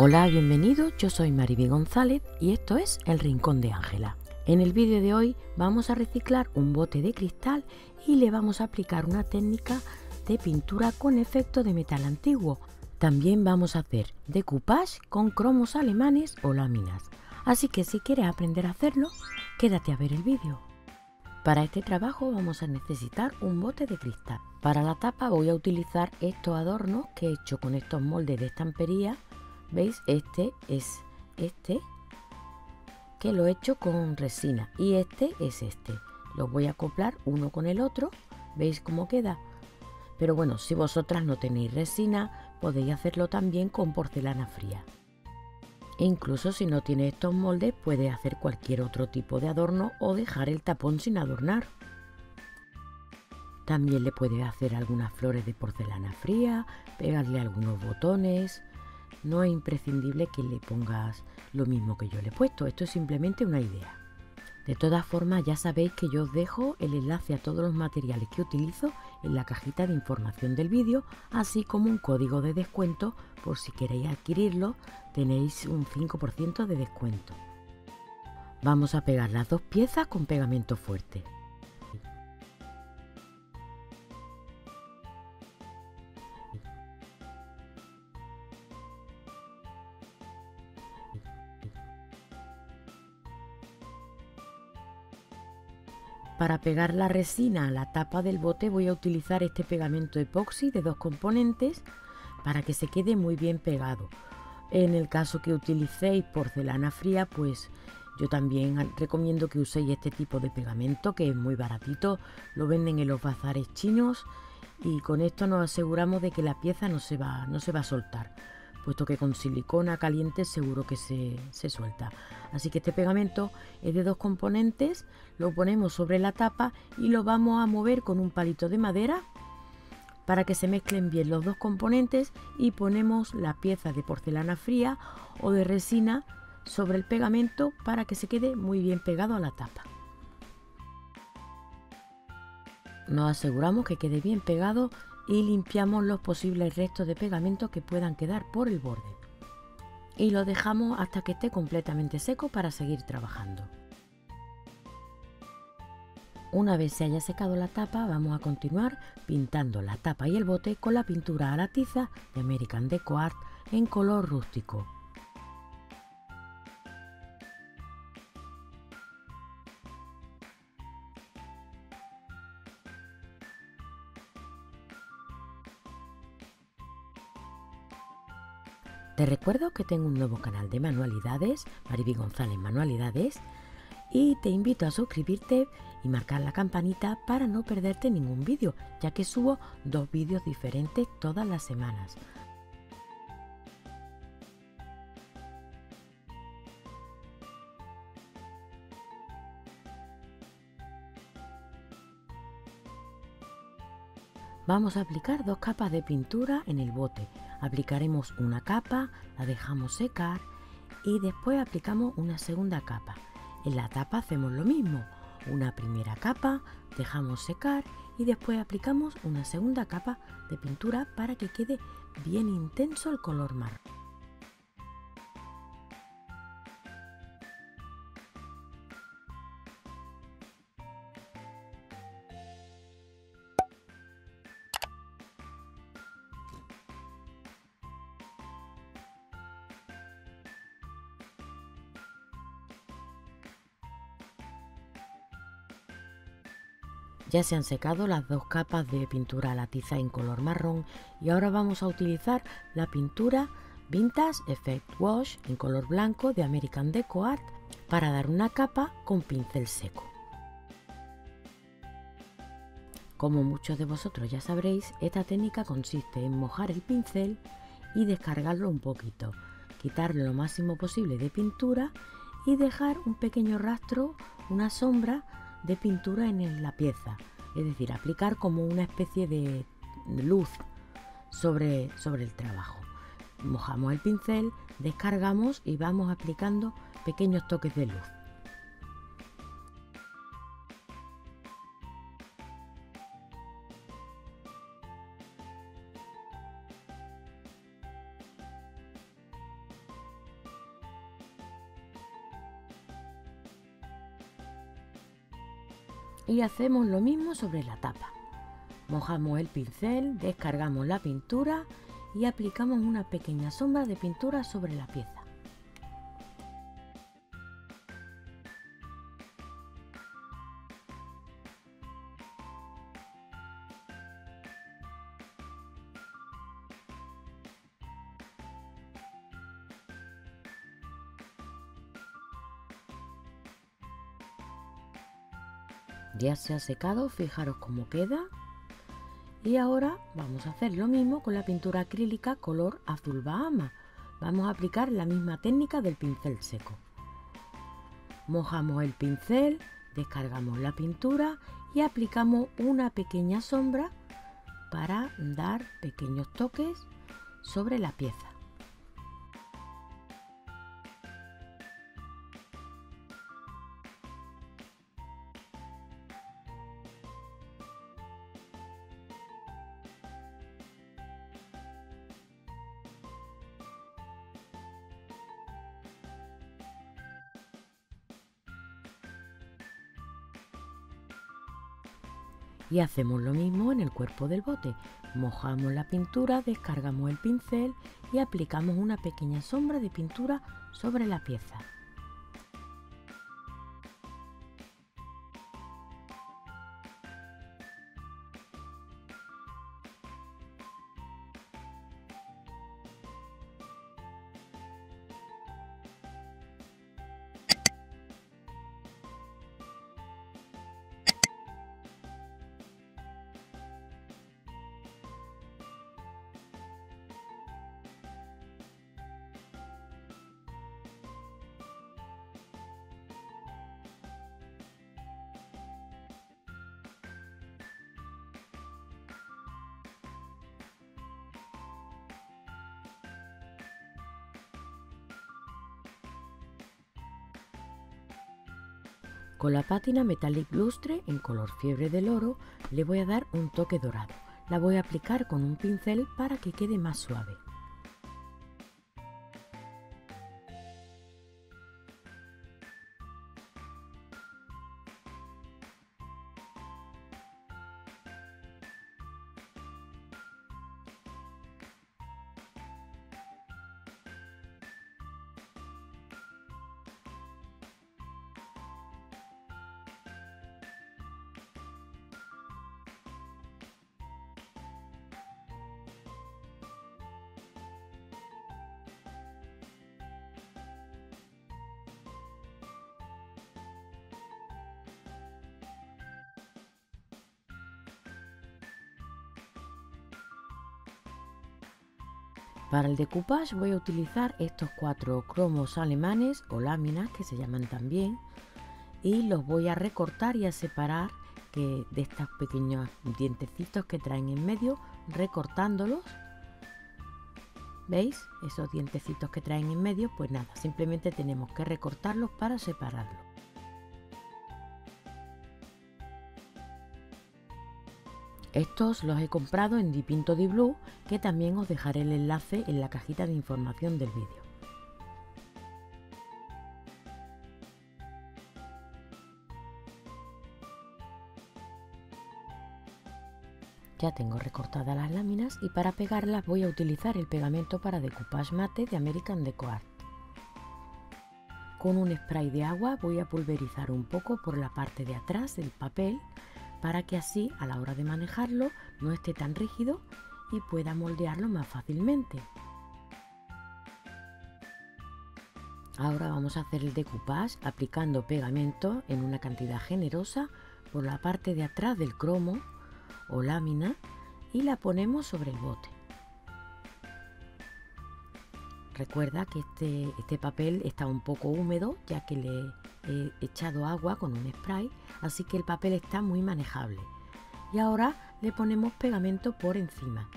Hola, bienvenidos, yo soy Mariby González y esto es El Rincón de Ángela. En el vídeo de hoy vamos a reciclar un bote de cristal y le vamos a aplicar una técnica de pintura con efecto de metal antiguo. También vamos a hacer decoupage con cromos alemanes o láminas. Así que si quieres aprender a hacerlo, quédate a ver el vídeo. Para este trabajo vamos a necesitar un bote de cristal. Para la tapa voy a utilizar estos adornos que he hecho con estos moldes de estampería ¿Veis? Este es este que lo he hecho con resina y este es este. Los voy a acoplar uno con el otro. ¿Veis cómo queda? Pero bueno, si vosotras no tenéis resina, podéis hacerlo también con porcelana fría. E incluso si no tiene estos moldes, puede hacer cualquier otro tipo de adorno o dejar el tapón sin adornar. También le puede hacer algunas flores de porcelana fría, pegarle algunos botones, no es imprescindible que le pongas lo mismo que yo le he puesto, esto es simplemente una idea. De todas formas, ya sabéis que yo os dejo el enlace a todos los materiales que utilizo en la cajita de información del vídeo, así como un código de descuento por si queréis adquirirlo, tenéis un 5% de descuento. Vamos a pegar las dos piezas con pegamento fuerte. Para pegar la resina a la tapa del bote voy a utilizar este pegamento epoxi de dos componentes para que se quede muy bien pegado. En el caso que utilicéis porcelana fría, pues yo también recomiendo que uséis este tipo de pegamento que es muy baratito, lo venden en los bazares chinos y con esto nos aseguramos de que la pieza no se va, no se va a soltar puesto que con silicona caliente seguro que se, se suelta. Así que este pegamento es de dos componentes, lo ponemos sobre la tapa y lo vamos a mover con un palito de madera para que se mezclen bien los dos componentes y ponemos la pieza de porcelana fría o de resina sobre el pegamento para que se quede muy bien pegado a la tapa. Nos aseguramos que quede bien pegado y limpiamos los posibles restos de pegamento que puedan quedar por el borde. Y lo dejamos hasta que esté completamente seco para seguir trabajando. Una vez se haya secado la tapa, vamos a continuar pintando la tapa y el bote con la pintura a la tiza de American Deco Art en color rústico. Te recuerdo que tengo un nuevo canal de manualidades, Mariby González Manualidades, y te invito a suscribirte y marcar la campanita para no perderte ningún vídeo, ya que subo dos vídeos diferentes todas las semanas. Vamos a aplicar dos capas de pintura en el bote. Aplicaremos una capa, la dejamos secar y después aplicamos una segunda capa. En la tapa hacemos lo mismo. Una primera capa, dejamos secar y después aplicamos una segunda capa de pintura para que quede bien intenso el color marrón. Ya se han secado las dos capas de pintura a la tiza en color marrón y ahora vamos a utilizar la pintura Vintage Effect Wash en color blanco de American Deco Art para dar una capa con pincel seco. Como muchos de vosotros ya sabréis, esta técnica consiste en mojar el pincel y descargarlo un poquito, quitarle lo máximo posible de pintura y dejar un pequeño rastro, una sombra de pintura en la pieza, es decir, aplicar como una especie de luz sobre, sobre el trabajo. Mojamos el pincel, descargamos y vamos aplicando pequeños toques de luz. Hacemos lo mismo sobre la tapa. Mojamos el pincel, descargamos la pintura y aplicamos una pequeña sombra de pintura sobre la pieza. Ya se ha secado, fijaros cómo queda. Y ahora vamos a hacer lo mismo con la pintura acrílica color azul bahama. Vamos a aplicar la misma técnica del pincel seco. Mojamos el pincel, descargamos la pintura y aplicamos una pequeña sombra para dar pequeños toques sobre la pieza. Y hacemos lo mismo en el cuerpo del bote. Mojamos la pintura, descargamos el pincel y aplicamos una pequeña sombra de pintura sobre la pieza. Con la pátina Metallic Lustre en color fiebre del oro le voy a dar un toque dorado. La voy a aplicar con un pincel para que quede más suave. Para el decoupage voy a utilizar estos cuatro cromos alemanes o láminas que se llaman también y los voy a recortar y a separar que de estos pequeños dientecitos que traen en medio recortándolos ¿Veis? Esos dientecitos que traen en medio, pues nada, simplemente tenemos que recortarlos para separarlos. Estos los he comprado en Dipinto Di Blue, que también os dejaré el enlace en la cajita de información del vídeo. Ya tengo recortadas las láminas y para pegarlas voy a utilizar el pegamento para decoupage mate de American Deco Art. Con un spray de agua voy a pulverizar un poco por la parte de atrás del papel para que así a la hora de manejarlo no esté tan rígido y pueda moldearlo más fácilmente. Ahora vamos a hacer el decoupage aplicando pegamento en una cantidad generosa por la parte de atrás del cromo o lámina y la ponemos sobre el bote. Recuerda que este, este papel está un poco húmedo ya que le he echado agua con un spray, así que el papel está muy manejable. Y ahora le ponemos pegamento por encima.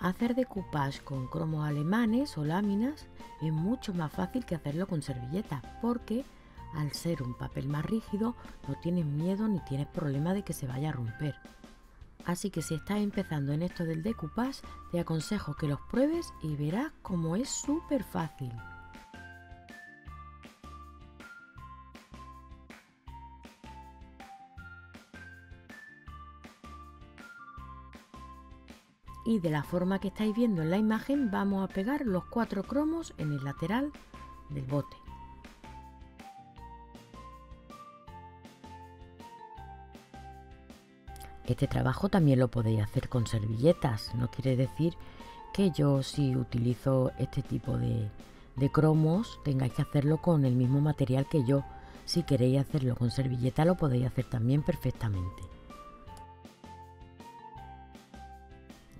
Hacer decoupage con cromos alemanes o láminas es mucho más fácil que hacerlo con servilletas porque al ser un papel más rígido no tienes miedo ni tienes problema de que se vaya a romper. Así que si estás empezando en esto del decoupage, te aconsejo que los pruebes y verás cómo es súper fácil. Y de la forma que estáis viendo en la imagen vamos a pegar los cuatro cromos en el lateral del bote. Este trabajo también lo podéis hacer con servilletas, no quiere decir que yo si utilizo este tipo de, de cromos tengáis que hacerlo con el mismo material que yo. Si queréis hacerlo con servilleta lo podéis hacer también perfectamente.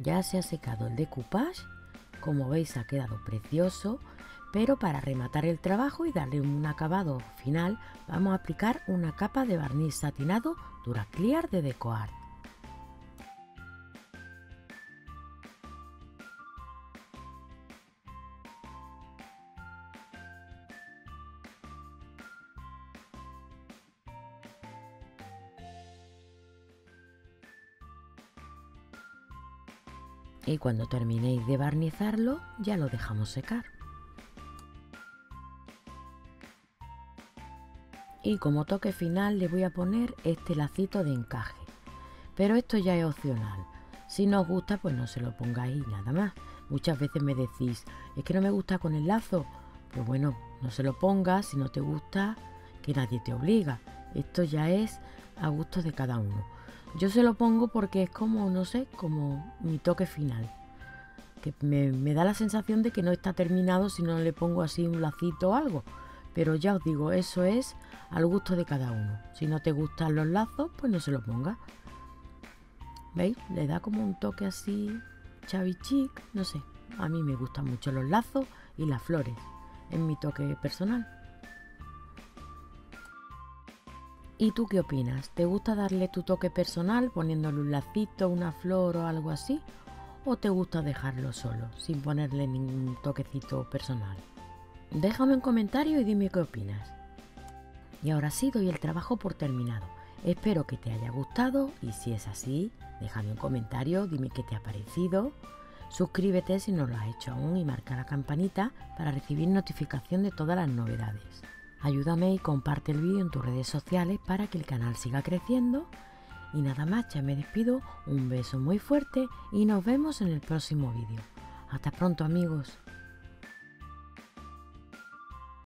Ya se ha secado el decoupage, como veis ha quedado precioso, pero para rematar el trabajo y darle un acabado final vamos a aplicar una capa de barniz satinado Duraclear de DecoArt. Y cuando terminéis de barnizarlo ya lo dejamos secar. Y como toque final le voy a poner este lacito de encaje, pero esto ya es opcional. Si no os gusta pues no se lo pongáis nada más. Muchas veces me decís, es que no me gusta con el lazo. Pues bueno, no se lo pongas, si no te gusta, que nadie te obliga. Esto ya es a gusto de cada uno. Yo se lo pongo porque es como, no sé, como mi toque final. Que me, da la sensación de que no está terminado si no le pongo así un lacito o algo. Pero ya os digo, eso es al gusto de cada uno. Si no te gustan los lazos, pues no se lo ponga. ¿Veis? Le da como un toque así chavichic, no sé. A mí me gustan mucho los lazos y las flores. Es mi toque personal. ¿Y tú qué opinas? ¿Te gusta darle tu toque personal poniéndole un lacito, una flor o algo así? ¿O te gusta dejarlo solo, sin ponerle ningún toquecito personal? Déjame un comentario y dime qué opinas. Y ahora sí doy el trabajo por terminado. Espero que te haya gustado y si es así, déjame un comentario, dime qué te ha parecido. Suscríbete si no lo has hecho aún y marca la campanita para recibir notificación de todas las novedades. Ayúdame y comparte el vídeo en tus redes sociales para que el canal siga creciendo. Y nada más, ya me despido, un beso muy fuerte y nos vemos en el próximo vídeo. Hasta pronto amigos.